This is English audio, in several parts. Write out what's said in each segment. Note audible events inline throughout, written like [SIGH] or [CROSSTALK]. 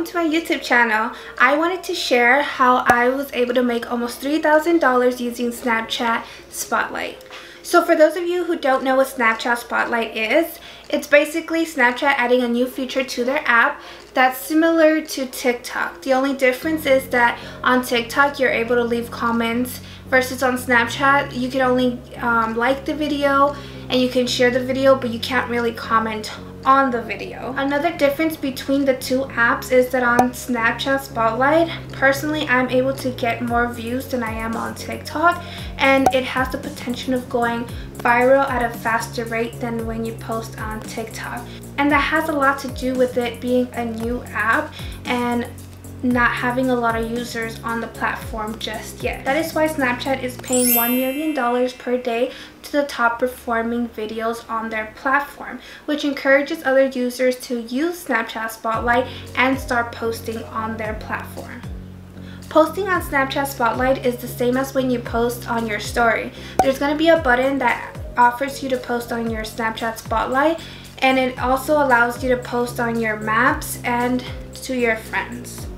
welcome to my YouTube channel. I wanted to share how I was able to make almost $3,000 using Snapchat Spotlight. So for those of you who don't know what Snapchat Spotlight is, it's basically Snapchat adding a new feature to their app that's similar to TikTok. The only difference is that on TikTok you're able to leave comments versus on Snapchat you can only um, like the video and you can share the video but you can't really comment on the video. Another difference between the two apps is that on Snapchat Spotlight, personally I'm able to get more views than I am on TikTok and it has the potential of going viral at a faster rate than when you post on TikTok. And that has a lot to do with it being a new app and not having a lot of users on the platform just yet. That is why Snapchat is paying $1 million per day to the top performing videos on their platform, which encourages other users to use Snapchat Spotlight and start posting on their platform. Posting on Snapchat Spotlight is the same as when you post on your story. There's going to be a button that offers you to post on your Snapchat Spotlight and it also allows you to post on your maps and to your friends.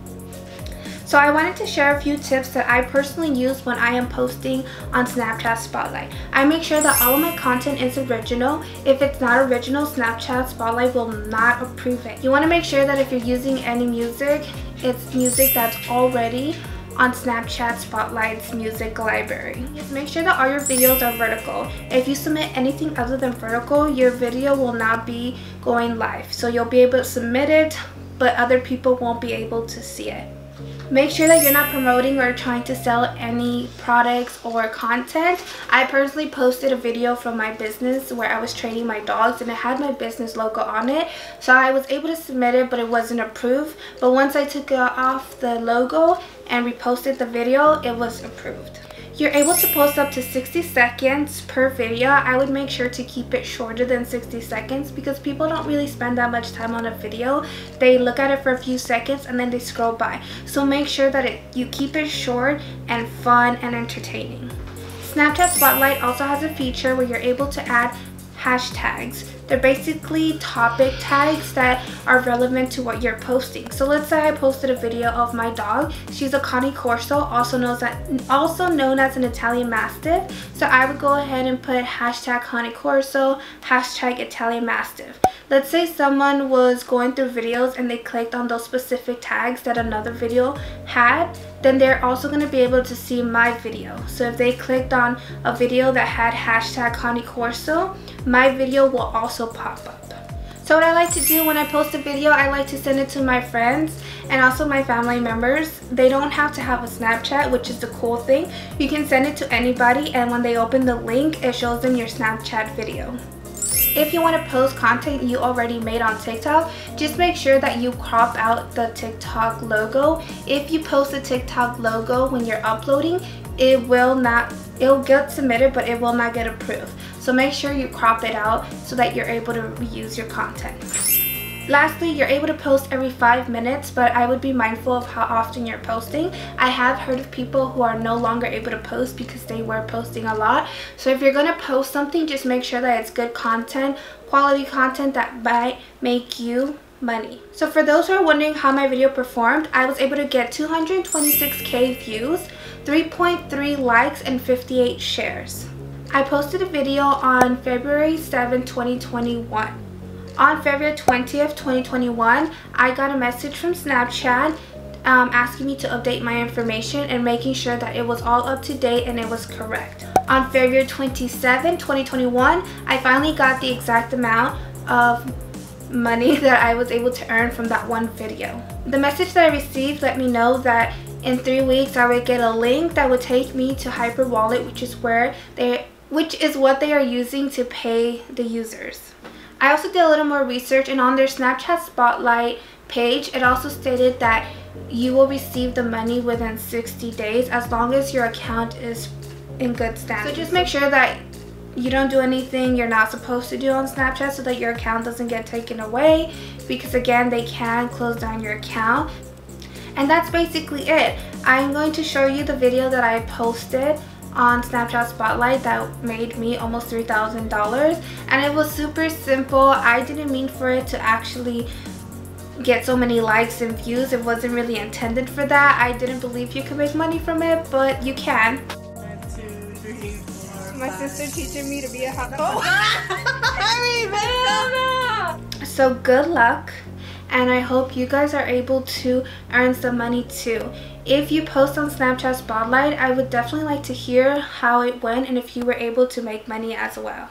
So I wanted to share a few tips that I personally use when I am posting on Snapchat Spotlight. I make sure that all of my content is original. If it's not original, Snapchat Spotlight will not approve it. You want to make sure that if you're using any music, it's music that's already on Snapchat Spotlight's music library. Make sure that all your videos are vertical. If you submit anything other than vertical, your video will not be going live. So you'll be able to submit it, but other people won't be able to see it. Make sure that you're not promoting or trying to sell any products or content. I personally posted a video from my business where I was training my dogs and it had my business logo on it. So I was able to submit it but it wasn't approved. But once I took off the logo and reposted the video, it was approved. You're able to post up to 60 seconds per video. I would make sure to keep it shorter than 60 seconds because people don't really spend that much time on a video. They look at it for a few seconds and then they scroll by. So make sure that it, you keep it short and fun and entertaining. Snapchat Spotlight also has a feature where you're able to add hashtags. They're basically topic tags that are relevant to what you're posting. So let's say I posted a video of my dog. She's a Cane Corso, also known as, also known as an Italian Mastiff. So I would go ahead and put hashtag Cane Corso, hashtag Italian Mastiff. Let's say someone was going through videos and they clicked on those specific tags that another video had then they're also going to be able to see my video. So if they clicked on a video that had hashtag Cane Corso, my video will also pop up. So what I like to do when I post a video, I like to send it to my friends and also my family members. They don't have to have a Snapchat, which is the cool thing. You can send it to anybody and when they open the link, it shows them your Snapchat video. If you want to post content you already made on TikTok, just make sure that you crop out the TikTok logo. If you post the TikTok logo when you're uploading, it will not, it'll get submitted, but it will not get approved. So make sure you crop it out so that you're able to reuse your content. Lastly, you're able to post every 5 minutes, but I would be mindful of how often you're posting. I have heard of people who are no longer able to post because they were posting a lot. So if you're going to post something, just make sure that it's good content, quality content that might make you money. So for those who are wondering how my video performed, I was able to get 226k views, 3.3 likes, and 58 shares. I posted a video on February 7, 2021. On February 20th, 2021, I got a message from Snapchat um, asking me to update my information and making sure that it was all up to date and it was correct. On February 27, 2021, I finally got the exact amount of money [LAUGHS] that I was able to earn from that one video. The message that I received let me know that in three weeks I would get a link that would take me to Hyperwallet which is where they which is what they are using to pay the users. I also did a little more research and on their Snapchat Spotlight page, it also stated that you will receive the money within 60 days as long as your account is in good standing. So just make sure that you don't do anything you're not supposed to do on Snapchat so that your account doesn't get taken away because again they can close down your account and that's basically it I'm going to show you the video that I posted on Snapchat Spotlight that made me almost $3,000 and it was super simple. I didn't mean for it to actually get so many likes and views. It wasn't really intended for that. I didn't believe you could make money from it, but you can. One, two, three, four, My five. sister teaching me to be a hot Hurry, [LAUGHS] So good luck and I hope you guys are able to earn some money too. If you post on Snapchat Spotlight, I would definitely like to hear how it went and if you were able to make money as well.